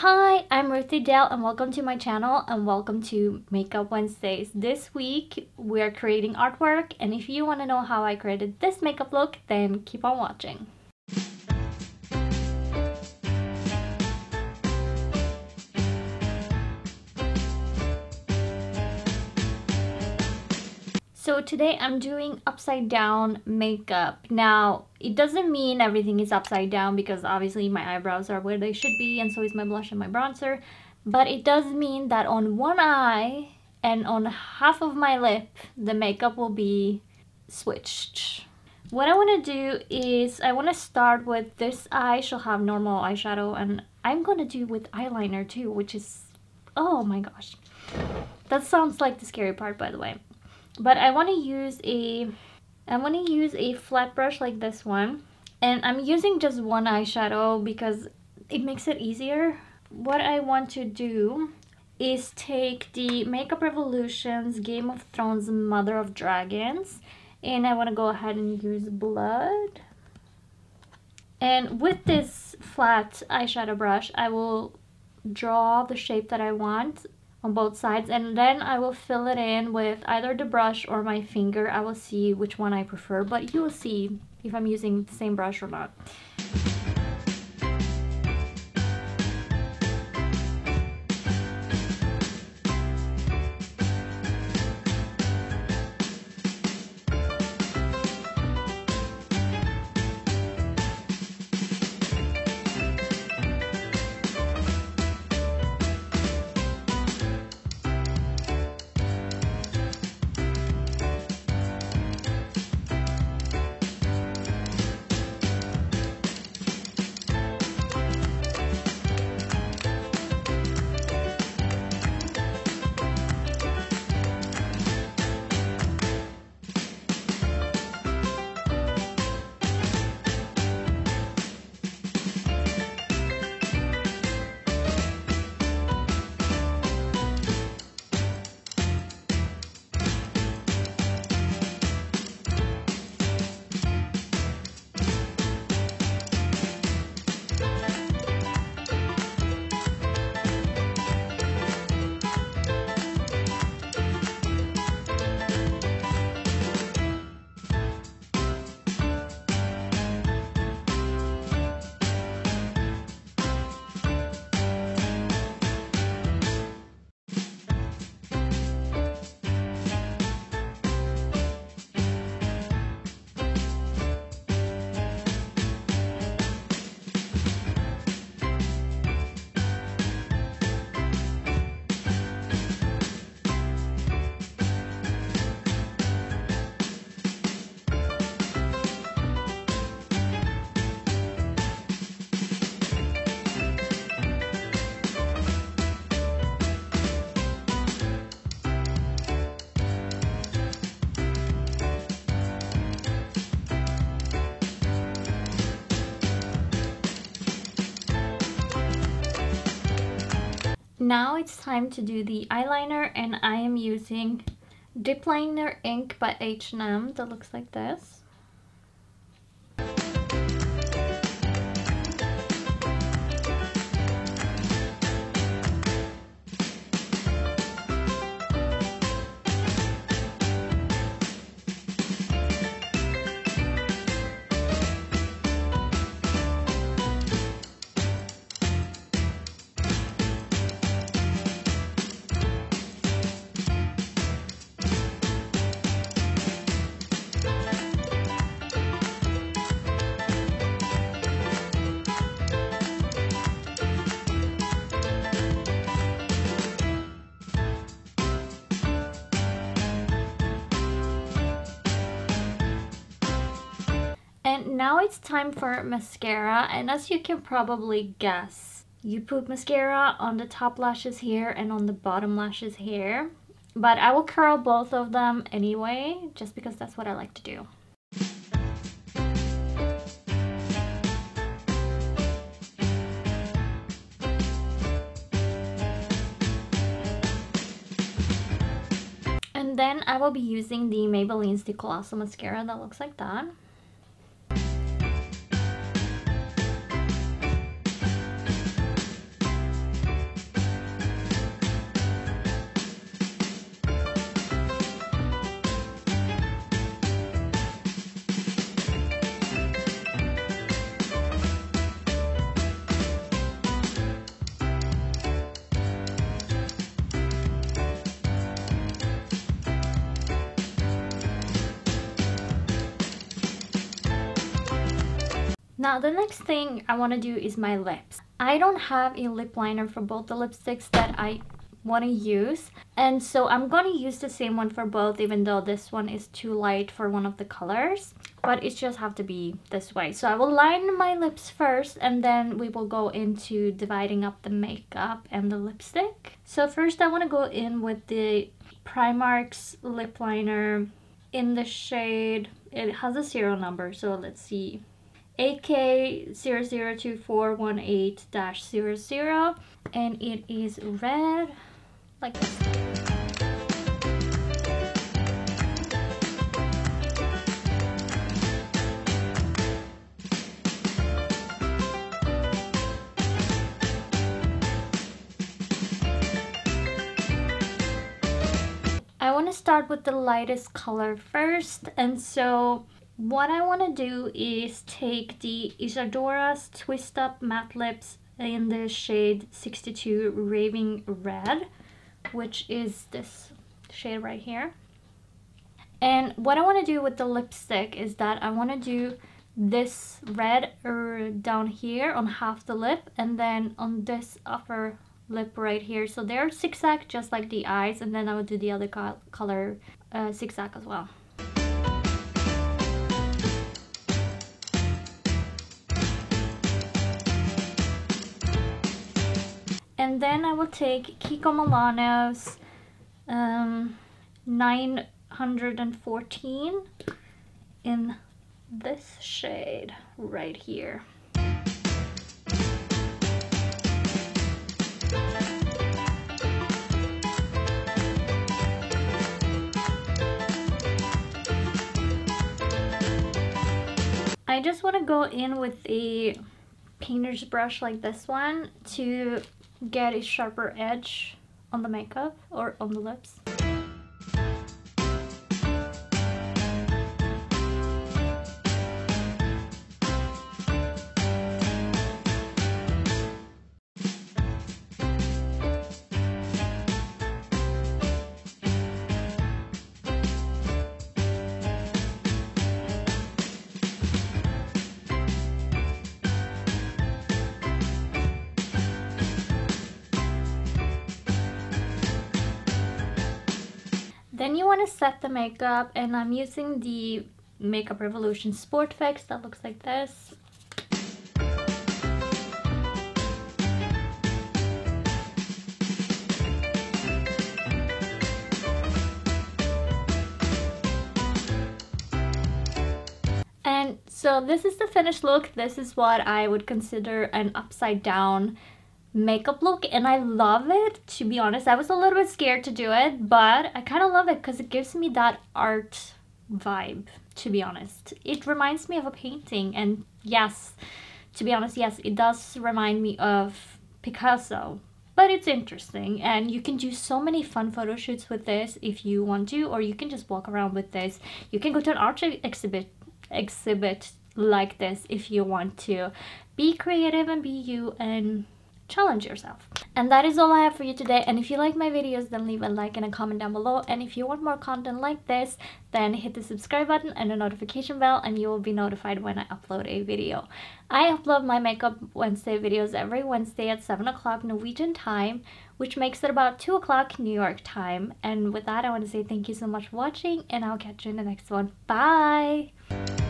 Hi, I'm Ruthie Dahle and welcome to my channel and welcome to Makeup Wednesdays. This week we're creating artwork and if you want to know how I created this makeup look then keep on watching. So today I'm doing upside down makeup. Now, it doesn't mean everything is upside down because obviously my eyebrows are where they should be and so is my blush and my bronzer. But it does mean that on one eye and on half of my lip, the makeup will be switched. What I want to do is I want to start with this eye she'll have normal eyeshadow and I'm going to do with eyeliner too, which is, oh my gosh. That sounds like the scary part by the way but I want to use a I want to use a flat brush like this one. And I'm using just one eyeshadow because it makes it easier. What I want to do is take the Makeup Revolutions Game of Thrones Mother of Dragons and I want to go ahead and use blood. And with this flat eyeshadow brush I will draw the shape that I want on both sides and then I will fill it in with either the brush or my finger. I will see which one I prefer but you will see if I'm using the same brush or not. Now it's time to do the eyeliner and I am using Dip Liner Ink by H&M that looks like this. Now it's time for mascara and as you can probably guess, you put mascara on the top lashes here and on the bottom lashes here. But I will curl both of them anyway, just because that's what I like to do. And then I will be using the Maybelline's Stay Colossal Mascara that looks like that. Now the next thing I want to do is my lips. I don't have a lip liner for both the lipsticks that I want to use and so I'm going to use the same one for both even though this one is too light for one of the colors but it just have to be this way. So I will line my lips first and then we will go into dividing up the makeup and the lipstick. So first I want to go in with the Primark's lip liner in the shade it has a serial number so let's see AK002418-00 and it is red like this. I want to start with the lightest color first and so what I want to do is take the Isadora's Twist Up Matte Lips in the shade 62 Raving Red, which is this shade right here. And what I want to do with the lipstick is that I want to do this red er, down here on half the lip and then on this upper lip right here. So they're zigzag just like the eyes and then I will do the other co color uh, zigzag as well. And then I will take Kiko Milano's um, 914 in this shade right here. I just want to go in with a painter's brush like this one to get a sharper edge on the makeup or on the lips. Then you want to set the makeup and I'm using the Makeup Revolution Sport Fix that looks like this. And so this is the finished look. This is what I would consider an upside down makeup look and I love it to be honest. I was a little bit scared to do it but I kind of love it because it gives me that art vibe to be honest. It reminds me of a painting and yes to be honest yes it does remind me of Picasso but it's interesting and you can do so many fun photo shoots with this if you want to or you can just walk around with this. You can go to an art exhibit exhibit like this if you want to. Be creative and be you and challenge yourself. And that is all I have for you today. And if you like my videos, then leave a like and a comment down below. And if you want more content like this, then hit the subscribe button and the notification bell and you will be notified when I upload a video. I upload my Makeup Wednesday videos every Wednesday at 7 o'clock Norwegian time, which makes it about 2 o'clock New York time. And with that, I want to say thank you so much for watching and I'll catch you in the next one. Bye!